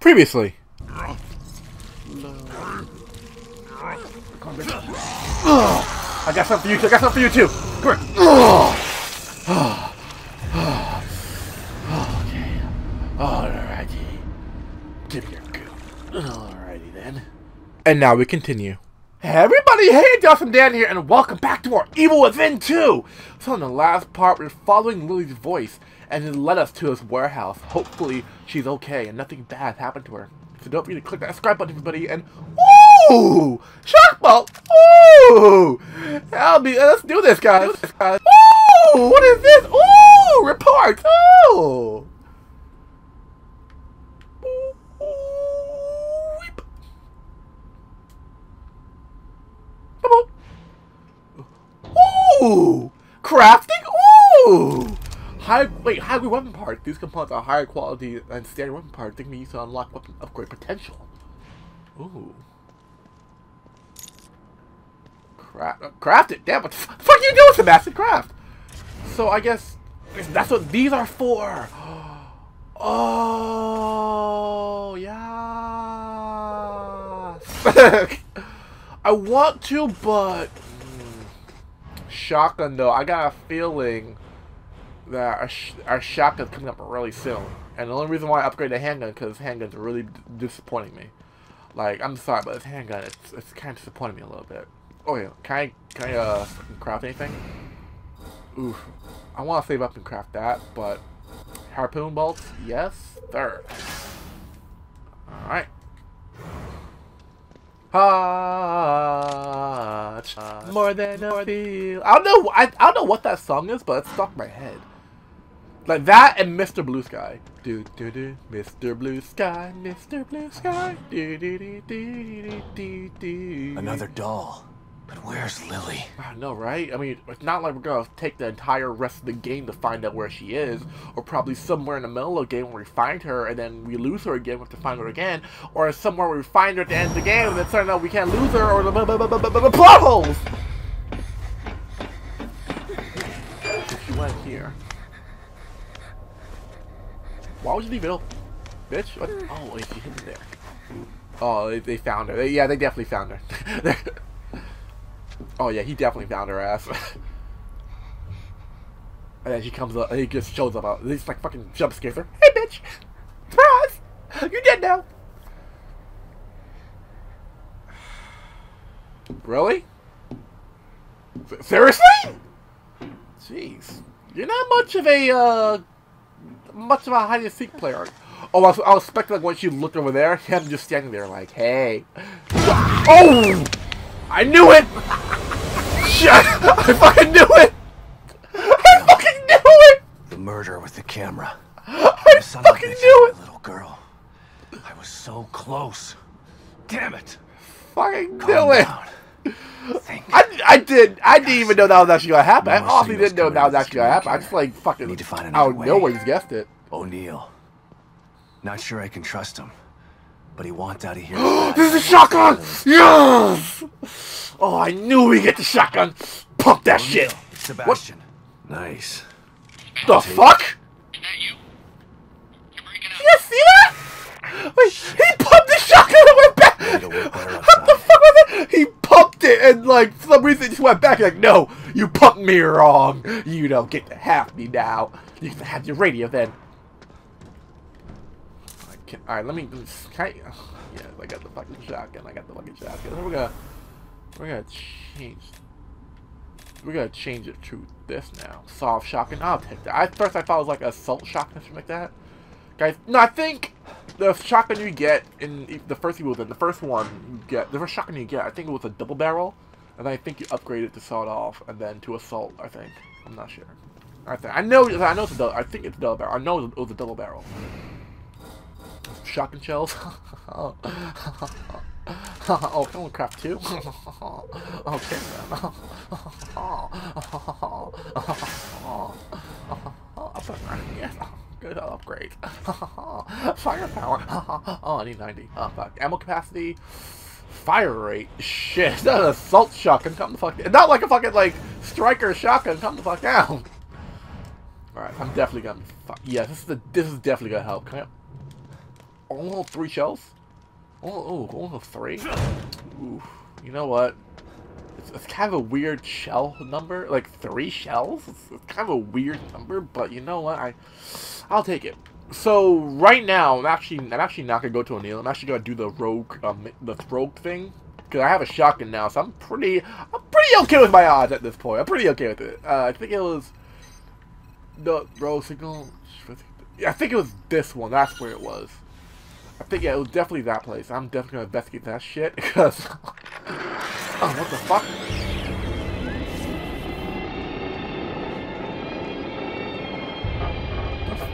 Previously. I got something for you too. I got something for you too. Come here. Alrighty. Give me your goo. Alrighty then. And now we continue. Hey everybody, hey, Awesome Dan here, and welcome back to our Evil Within 2! So in the last part, we're following Lily's voice, and it led us to this warehouse. Hopefully, she's okay, and nothing bad happened to her. So don't forget to click that subscribe button, everybody, and Ooh! Shock Bolt! Ooh! I'll be, uh, let's do this, guys. Do this, guys. Ooh! What is this? Ooh! Report! Ooh! Ooh! Crafting? Ooh! High, wait, high weapon parts. These components are higher quality than standard weapon parts. They can be used to unlock weapon upgrade potential. Ooh. Craft, uh, craft it. Damn, what the fuck are you doing, Sebastian? Craft. So I guess that's what these are for. Oh, yeah. I want to, but mm, shotgun though. I got a feeling that our, sh our shotgun's coming up really soon, and the only reason why I upgraded the handgun because handgun's really disappointing me. Like, I'm sorry, but this handgun, it's, it's kind of disappointing me a little bit. Oh yeah, can I, can I, uh, craft anything? Oof. I want to save up and craft that, but harpoon bolts, yes, third. Alright. Ah, more than a feel. I don't know. I, I don't know what that song is, but it's stuck in my head. Like that and Mr. Blue Sky. Do do do. Mr. Blue Sky, Mr. Blue Sky. Do do do do do do. Another doll. But where's Lily? I know, right? I mean, it's not like we're gonna take the entire rest of the game to find out where she is, or probably somewhere in the middle of the game where we find her and then we lose her again, we have to find her again, or somewhere where we find her at the end of the game and then turns out we can't lose her, or the plot holes! She went here. Why would you leave it open? Bitch? What? Oh, wait, she hid there. Oh, they, they found her. They, yeah, they definitely found her. oh, yeah, he definitely found her ass. and then she comes up, and he just shows up. Out. He's like fucking jump scares her. Hey, bitch! Surprise! You dead now! Really? S seriously? Jeez. You're not much of a, uh, much of a hide and seek player. Oh, I was, I was expecting like once you looked over there, him just standing there like, hey. Oh! I knew it! Shit! I fucking knew it! I fucking knew it! The murder with the camera. I Son fucking of a knew it! Little girl. I was so close. Damn it. Fucking Calm knew it! down. Think. I, I did I didn't even know that was actually gonna happen. I honestly didn't know that was actually gonna happen. I just like fucking Need to find out another of way. nowhere just guessed it. O'Neal. Not sure I can trust him. But he wants out of here. this is a shotgun! Yes! Oh, I knew we get the shotgun! Pump that shit! Sebastian. Nice. The fuck? Is that you? You're breaking up. You guys see that? Wait, he pumped the shotgun and went back! Need to work better What the fuck was it? He pumped it and like for some reason it just went back like no, you pumped me wrong. You don't get to have me now. You can have your radio then. Alright, let me can I, yeah, I got the fucking shotgun. I got the fucking shotgun. We're gonna we're gonna change we're gonna change it to this now. Soft shotgun. I'll take that. At first I thought it was like assault shotgun or something like that. Guys, no, I think the shotgun you get in the first Evil Within, the first one you get, the first shotgun you get, I think it was a double barrel, and I think you upgrade it to sawed off and then to assault. I think. I'm not sure. I think I know. I know it's a double. I think it's a double barrel. I know it was a double barrel. Shotgun shells. oh, can we craft two? okay then. Upgrade, yes. Good upgrade. Firepower. oh, I need 90. Oh, fuck. Ammo capacity. Fire rate. Shit. That's an assault shotgun. Come the fuck Not like a fucking, like, striker shotgun. Come the fuck down. Alright, I'm definitely gonna. Fuck. Yeah, this is, the, this is definitely gonna help. Can I, Only three shells? Oh, oh, three? Ooh, you know what? It's, it's kind of a weird shell number. Like, three shells? It's, it's kind of a weird number, but you know what? I, I'll take it. So, right now, I'm actually, I'm actually not to go to a kneel. I'm actually to do the rogue, um, the rogue thing. Because I have a shotgun now, so I'm pretty, I'm pretty okay with my odds at this point. I'm pretty okay with it. Uh, I think it was the rogue signal. I think it was this one. That's where it was. I think yeah, it was definitely that place. I'm definitely gonna investigate that shit because. oh, what the fuck?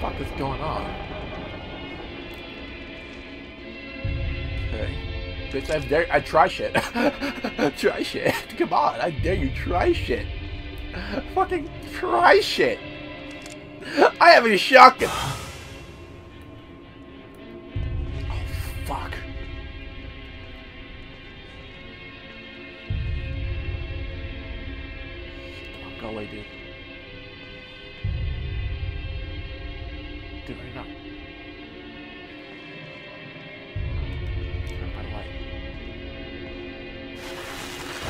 Fuck is going on? Okay. Bitch, I dare I try shit. try shit. Come on, I dare you try shit. Fucking try shit. I have a shotgun. Oh, fuck. Go away, dude.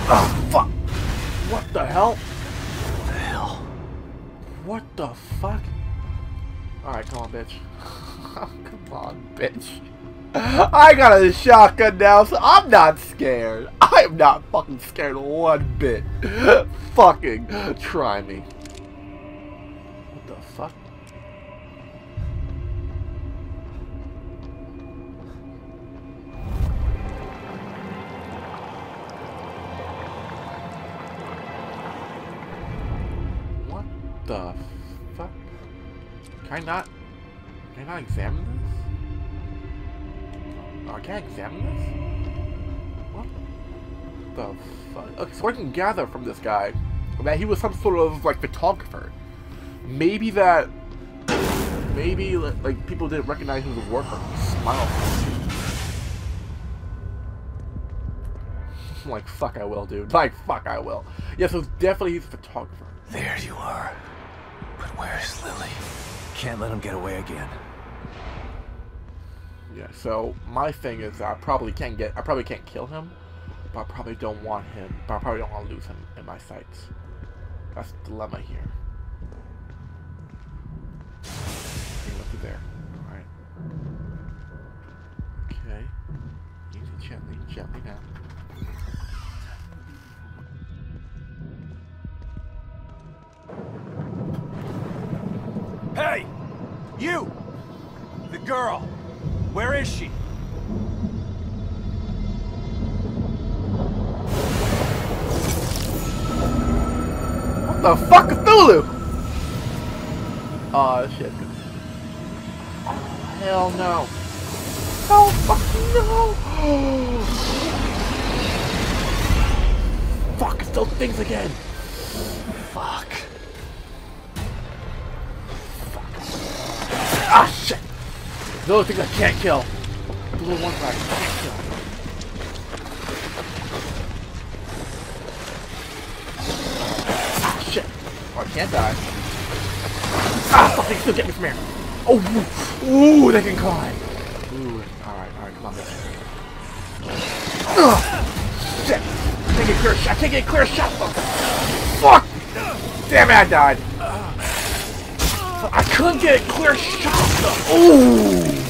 Oh, fuck! What the hell? What the hell? What the fuck? Alright, come on, bitch. come on, bitch. I got a shotgun now, so I'm not scared. I am not fucking scared one bit. fucking try me. Examine this? Oh, I can't examine this? What the fuck? Okay, so I can gather from this guy that he was some sort of, like, photographer. Maybe that... Maybe, like, people didn't recognize him as a worker. Smile. I'm like, fuck I will, dude. Like, fuck I will. Yeah, so definitely he's a photographer. There you are. But where's Lily? Can't let him get away again. Yeah, so my thing is I probably can't get I probably can't kill him, but I probably don't want him but I probably don't want to lose him in my sights. That's the dilemma here. Okay, look at there. Alright. Okay. Easy gently, gently now. Hey! You! The girl! Where is she? What the fuck Cthulhu? Oh shit. Hell no. Oh fuck no! fuck, it's those things again! Those things I can't kill. The little that I can't kill. Ah, shit. Oh, I can't die. Ah, fuck, they still get me from here. Oh, ooh, they can climb. Ooh, alright, alright, come on. Ugh, shit. I can't get clear shot. I can't get clear shot. Fuck! fuck. Damn it, I died. I couldn't get a clear shot. Ooh.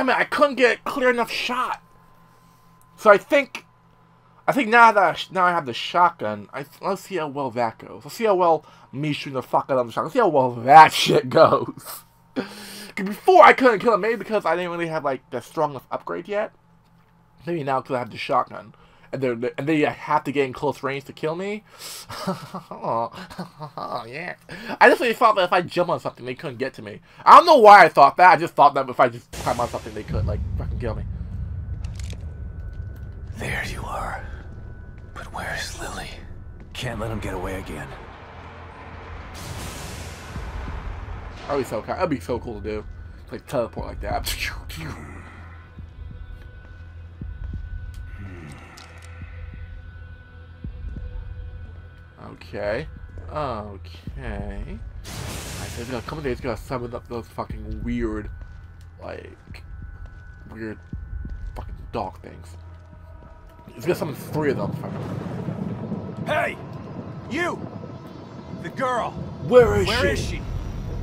Damn it, I couldn't get a clear enough shot. So I think, I think now that I, now I have the shotgun, I, let's see how well that goes. Let's see how well me shooting the fuck out of the shotgun. Let's see how well that shit goes. Before I couldn't kill him, maybe because I didn't really have like the strongest upgrade yet. Maybe now because I have the shotgun and they and they have to get in close range to kill me. oh, yeah. I just really thought that if I jump on something, they couldn't get to me. I don't know why I thought that. I just thought that if I just climb on something, they could like fucking kill me. There you are. But where's Lily? Can't let him get away again. That'd be so cool. that'd be so cool to do. Like teleport like that. Okay. Okay. I It's gonna come there, it's gonna summon up those fucking weird, like, weird fucking dog things. It's gonna summon three of them. Fucking. Hey! You! The girl! Where is Where she? is she?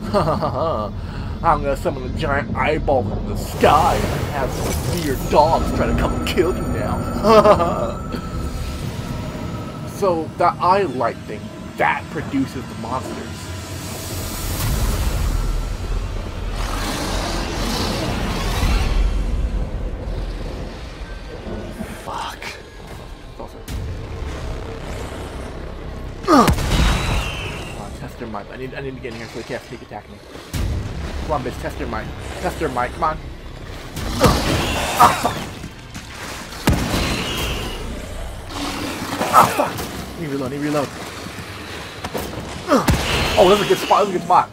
I'm gonna summon a giant eyeball from the sky and have some weird dogs try to come and kill you now. so the eye light thing, that produces the monsters. Fuck. Also. Come on, test your mic. I need I need to get in here so they can't sneak attack me. Come on, bitch, test your mic. Test come on. Ah, fuck. Ah, fuck. Need reload, need reload. Oh, this is a good spot, this is a good spot.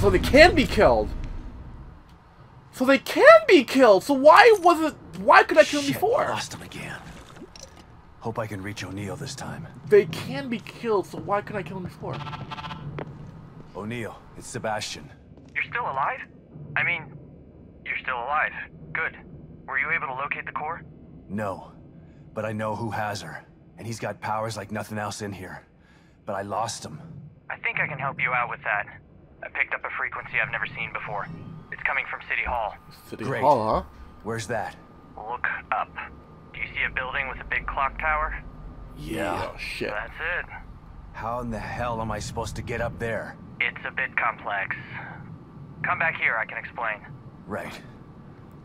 So they can be killed. So they can be killed. So why wasn't? Why could I kill them Shit, before? Lost him again. Hope I can reach O'Neal this time. They can be killed. So why couldn't I kill them before? O'Neal, it's Sebastian. You're still alive? I mean, you're still alive. Good. Were you able to locate the core? No, but I know who has her. And he's got powers like nothing else in here. But I lost him. I think I can help you out with that. I picked up a frequency I've never seen before. It's coming from City Hall. City Great. Hall, huh? Where's that? Look up. Do you see a building with a big clock tower? Yeah. Oh shit. That's it. How in the hell am I supposed to get up there? It's a bit complex. Come back here, I can explain. Right.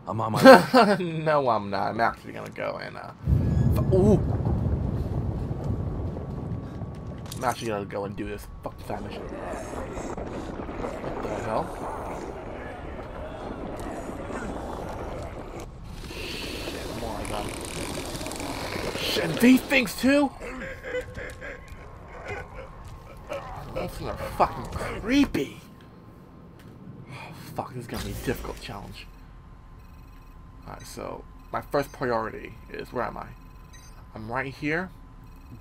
I'm on my no, I'm not. I'm actually gonna go and uh. f- Ooh. I'm actually gonna go and do this fucking side mission. What the hell? Shit, more of them. Shit, and these things too? Those things are fucking creepy. Oh, fuck, this is gonna be a difficult challenge. Alright, so my first priority is where am I? I'm right here,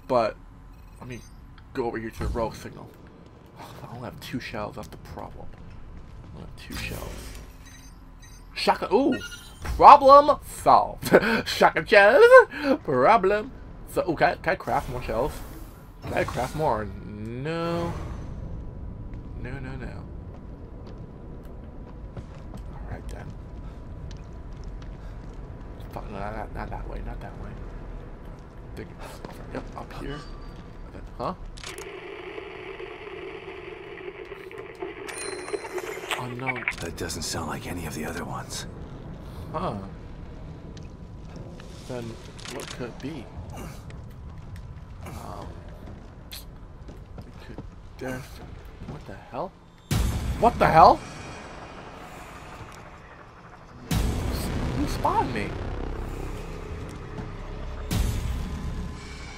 but let me go over here to the rogue signal. I only have two shells, that's the problem. I only have two shells. Shaka ooh! Problem solved! Shaka shells! Problem so ooh, can I, can I craft more shells? Can I craft more? No. No no no. Alright then. Fuck, no, not, not that way, not that way. Think over. Yep, up here. Huh? That doesn't sound like any of the other ones. Huh. Then what could it be? Um. It could. What the hell? What the hell? Who spawned me?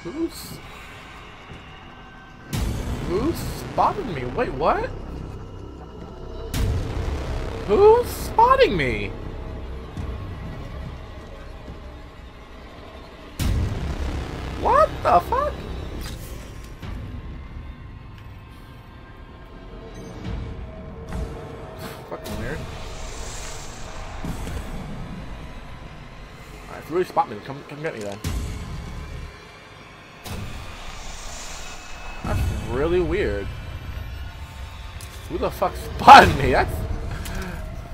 Who's. Who spotted me? Wait, what? Who's spotting me? What the fuck? Fucking weird. Alright, if you really spot me, come, come get me then. Really weird. Who the fuck spotted me? That's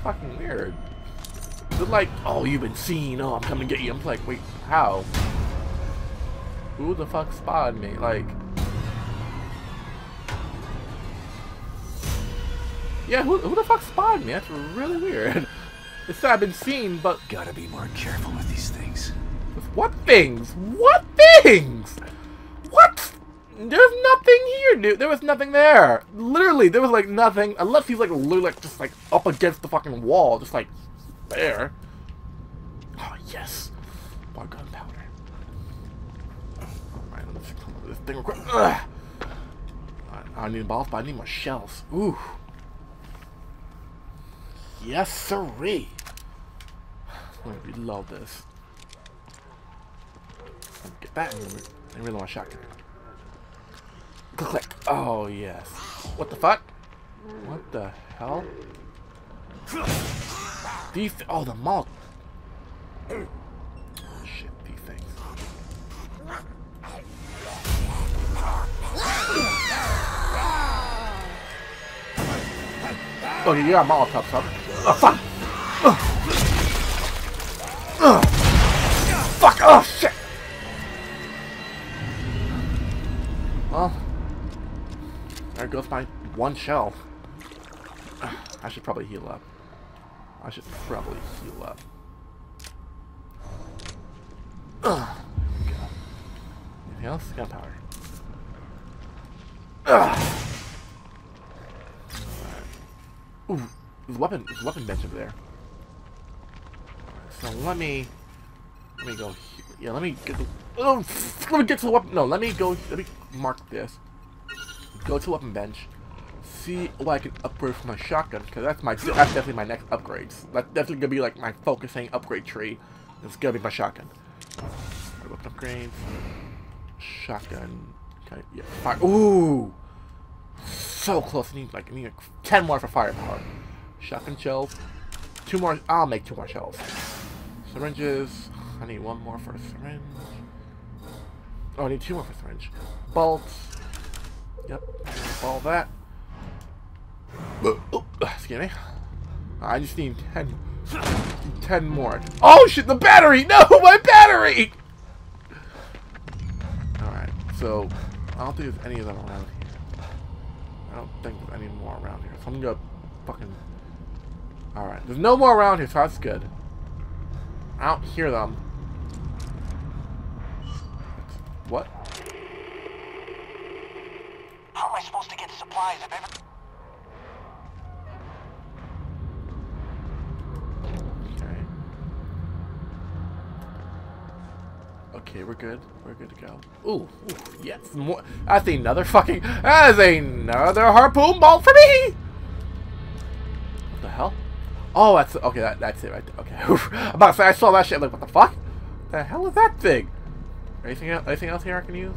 fucking weird. They're like, oh, you've been seen. Oh, I'm coming to get you. I'm like, wait, how? Who the fuck spotted me? Like, yeah, who, who the fuck spotted me? That's really weird. It said I've been seen, but Gotta be more careful with these things. with what things? What things? There's nothing here, dude. There was nothing there. Literally, there was like nothing. Unless he's like literally like just like up against the fucking wall, just like there. Oh yes, more gunpowder. Alright, let's come over this thing real quick. Ugh. I don't need balls, but I need more shells. Ooh. Yes, sirree. Let me reload this. Get that in the I really want a shotgun. Click. Oh, yes. What the fuck? What the hell? These. Oh, the malt. Shit, these things. Oh, you got Molotov, son. Oh, fuck! Ugh. Fuck! Oh, goes my one shell. I should probably heal up. I should probably heal up. Ugh. Anything else? Gunpowder. Ugh. Ooh, there's a weapon, there's a weapon bench over there. So let me, let me go here. Yeah, let me get the, oh, let me get to the weapon, no, let me go, let me mark this. Go to weapon bench. See what I can upgrade for my shotgun, because that's my, that's definitely my next upgrades. That's definitely gonna be like my focusing upgrade tree. It's gonna be my shotgun. Weapon upgrades. Shotgun. Okay, yeah, fire. Ooh! so close. I need like I need like ten more for firepower. Shotgun shells. Two more. I'll make two more shells. Syringes. I need one more for a syringe. Oh, I need two more for syringe. Bolts. Yep. All that. Oh, excuse me. I just need ten. Ten more. Oh shit! The battery! No, my battery! All right. So I don't think there's any of them around here. I don't think there's any more around here. So I'm gonna go fucking... Alright. There's no more around here, so that's good. I don't hear them. What? How am I supposed to get supplies if ever... Okay. Okay, we're good. We're good to go. Ooh, ooh yes. More. That's another fucking. That's another harpoon ball for me. What the hell? Oh, that's okay. That, that's it right there. Okay. I'm about to say I saw that shit. Like, what the fuck? The hell is that thing? Anything else? Anything else here I can use?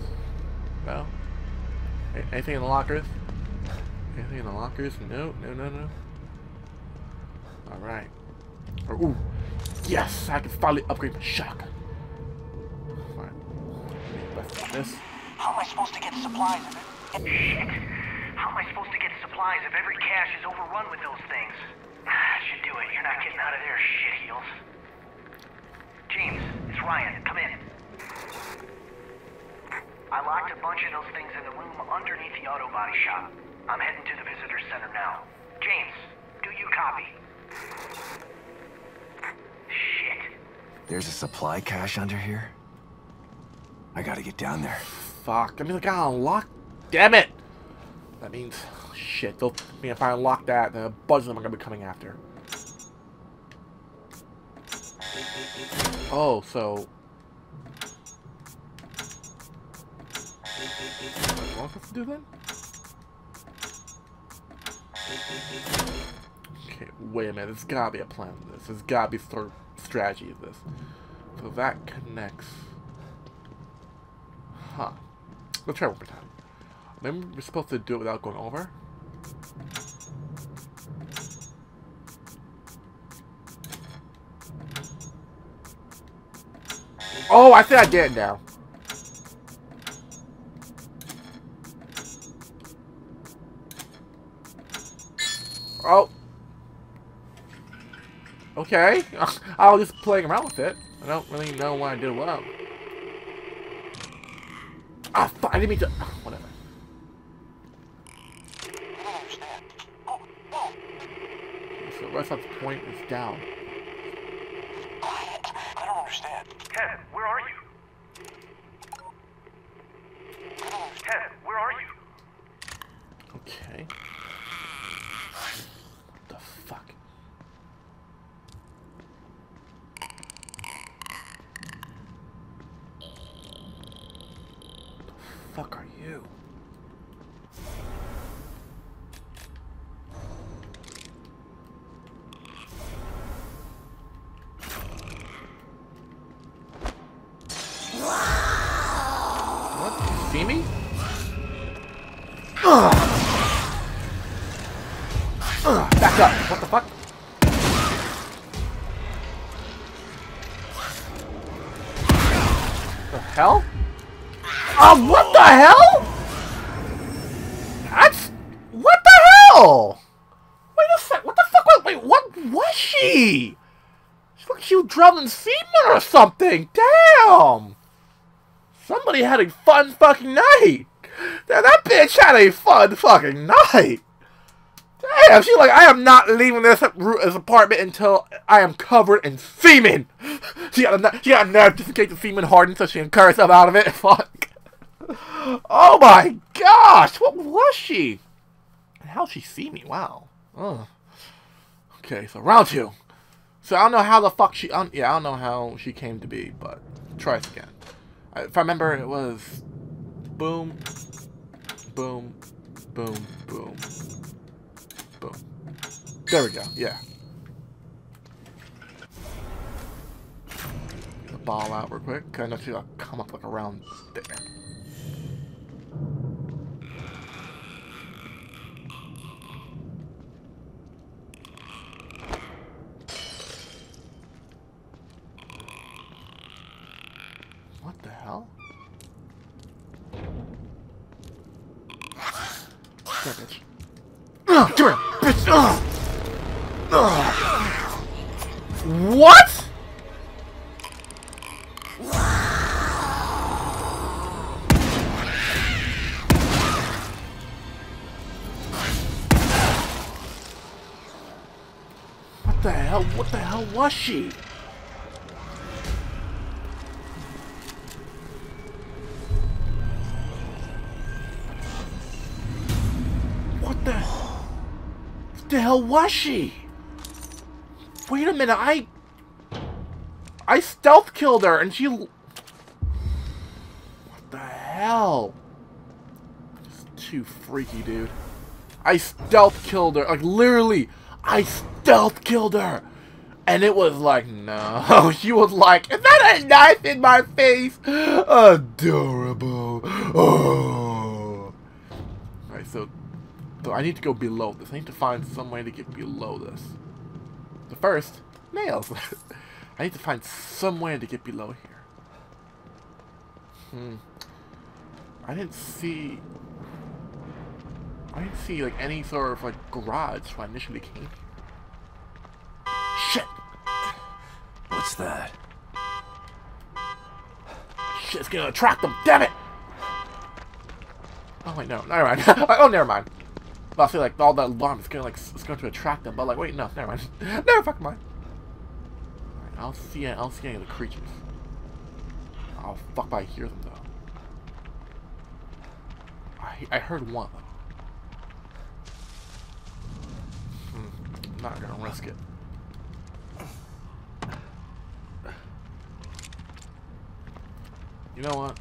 No. A- Anything in the lockers? Anything in the lockers? No, no, no, no. All right. Oh, ooh, yes! I can finally upgrade my shotgun. Fine. Let's do this. How am I supposed to get supplies if... Shit. How am I supposed to get supplies if every cache is overrun with those things? Ah, I should do it. You're not getting out of there, shit heels. James, it's Ryan. Come in. I locked a bunch of those things in the room underneath the auto body shop. I'm heading to the visitor center now. James, do you copy? Shit. There's a supply cache under here? I gotta get down there. Fuck. I mean, I got unlocked. Damn it! That means, shit. They'll, I mean, if I unlock that, the bunch of them are gonna be coming after. Oh, so. What do you want us to do then? Okay, wait a minute. There's gotta be a plan to this. There's gotta be sort of strategy to this. So that connects. Huh. Let's try one more time. Maybe we're supposed to do it without going over? Oh, I think I did it now. Oh. Okay. I was just playing around with it. I don't really know why I did well. Ah, fuck, I didn't mean to. Whatever. Don't understand. Oh, whoa. So rest of the point is down. Quiet. I don't understand. Ted, where are you? I don't understand. Ted, where are you? Okay. What the fuck? The are you? Ugh, back up. What the fuck? The hell? Oh, what the hell? That's what the hell? Wait a sec. What the fuck? Was, wait, what was she? She looked like semen or something. Damn. Somebody had a fun fucking night. That bitch had a fun fucking night. Damn, she's like, I am not leaving this, this apartment until I am covered in semen. She got a, she got a nerve just in case the semen hardened so she can curse herself out of it. Fuck. Oh my gosh, what was she? How'd she see me? Wow. Oh. Okay, so round two. So I don't know how the fuck she. Um, yeah, I don't know how she came to be, but try it again. If I remember, it was boom, boom, boom, boom, boom. There we go. Yeah. Get the ball out real quick. I know gonna come up like around there. What the hell? Bitch. Ugh, come here, bitch! Ugh. Ugh. What? What the hell? What the hell was she? Hell was she? Wait a minute, I... I stealth killed her and she... What the hell? Is too freaky, dude. I stealth killed her. Like, literally, I stealth killed her. And it was like, no. She was like, is that a knife in my face? Adorable. Oh. So I need to go below this. I need to find some way to get below this. The first, nails. I need to find some way to get below here. Hmm. I didn't see... I didn't see, like, any sort of, like, garage when I initially came here. Shit! What's that? Shit's gonna attract them, damn it! Oh wait, no, never mind. oh, never mind. I feel like all that alarm is gonna like it's going to attract them, but like wait, no, never mind. never fucking mind. Alright, I'll see I'll see any of the creatures. I'll fuck if I hear them though. I I heard one. Hmm, I'm not gonna risk it. You know what?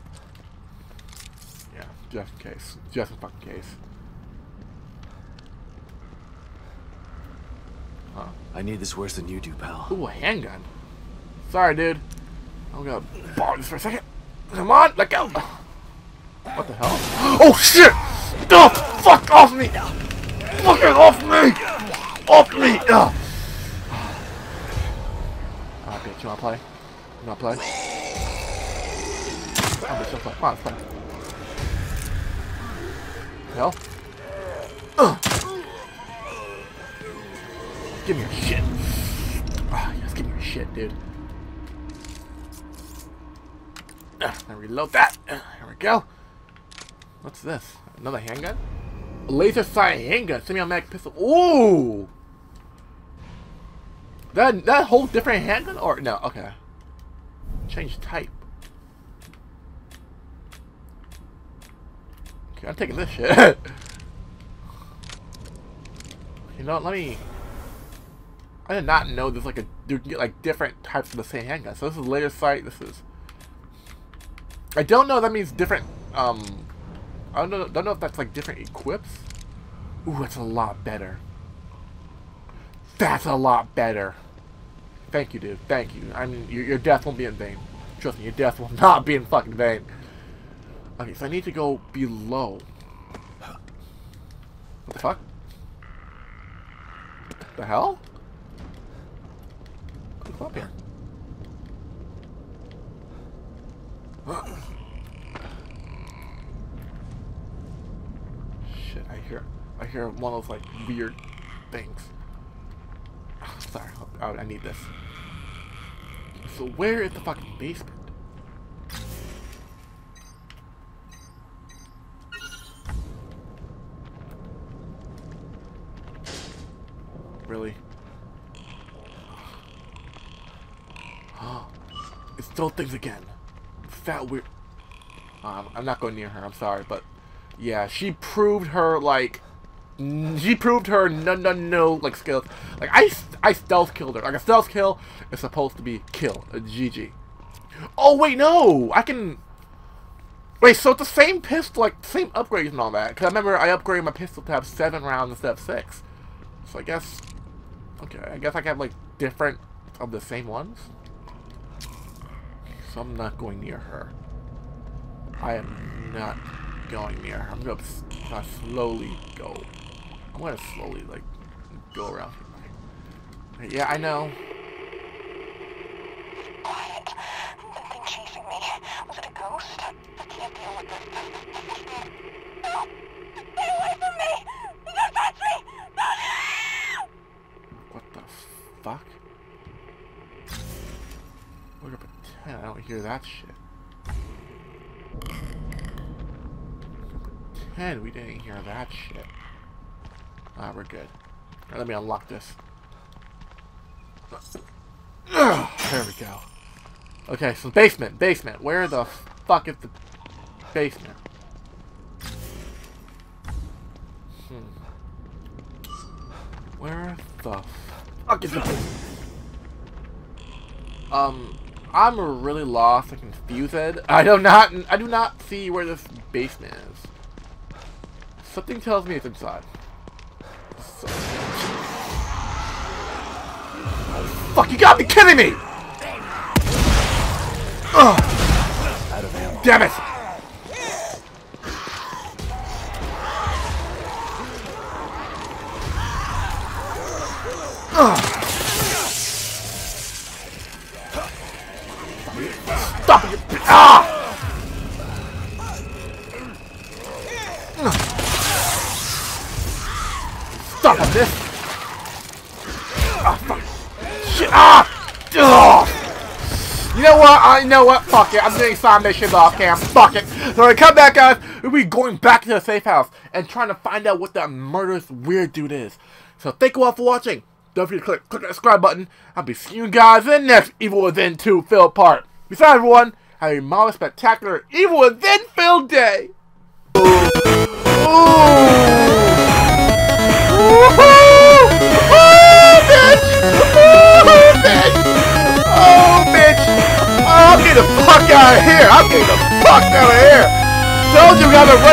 Yeah, just in case. Just in fucking case. Huh. I need this worse than you do, pal. Ooh, a handgun. Sorry, dude. I'm gonna borrow this for a second. Come on, let go. What the hell? Oh shit! The fuck off me! Fucking off me! Off me! Ugh. Alright, bitch, you wanna play? You wanna play? Oh, bitch, let's play. Come on, let's play. Hell? Give me your shit. Ah, yes, give me your shit, dude. Ah, now reload that. Here we go. What's this? Another handgun? A laser sight handgun. Semi-automatic pistol. Ooh! That that whole different handgun or no? Okay. Change type. Okay, I'm taking this shit. you know, let me. I did not know there's like a you get like different types of the same handgun. So this is laser sight. This is. I don't know. That means different. Um, I don't know. Don't know if that's like different equips. Ooh, that's a lot better. That's a lot better. Thank you, dude. Thank you. I mean, your, your death won't be in vain. Trust me, your death will not be in fucking vain. Okay, so I need to go below. What the fuck? The hell? Up here? Shit, I hear, I hear one of those like weird things. Sorry, I, I need this. So where is the fucking basement? Really? Those things again. Fat weird. Um, I'm not going near her. I'm sorry, but yeah, she proved her like she proved her no no no like skills. Like I I stealth killed her. Like a stealth kill is supposed to be kill. A GG. Oh wait, no, I can. Wait, so it's the same pistol, like same upgrades and all that. Cause I remember I upgraded my pistol to have seven rounds instead of six. So I guess, okay, I guess I can have like different of the same ones. So I'm not going near her. I am not going near her. I'm gonna s- uh, slowly go. I'm gonna slowly like go around here. Yeah, I know. Quiet. Something chasing me. Was it a ghost? I can't deal with this. No! Stay away from me! Don't touch me! What the fuck? We're gonna I don't hear that shit. Pretend we didn't hear that shit. Ah, we're good. Alright, let me unlock this. There we go. Okay, so basement, basement. Where the fuck is the basement? Hmm. Where the fuck is the basement? Um, I'm really lost and confused. I do not, I do not see where this basement is. Something tells me it's inside. So- fuck, you gotta be kidding me! Ugh. Damn it! I know what? Fuck it. I'm doing some missions off cam. Fuck it. So when I come back, guys, we'll be going back to the safe house and trying to find out what that murderous weird dude is. So thank you all for watching. Don't forget to click, click that subscribe button. I'll be seeing you guys in the next Evil Within 2 Phil part. Besides, everyone, have a mild spectacular Evil Within Phil day. Ooh. Woohoo! The fuck out of here! I'm getting the fuck out of here! Told you we got a.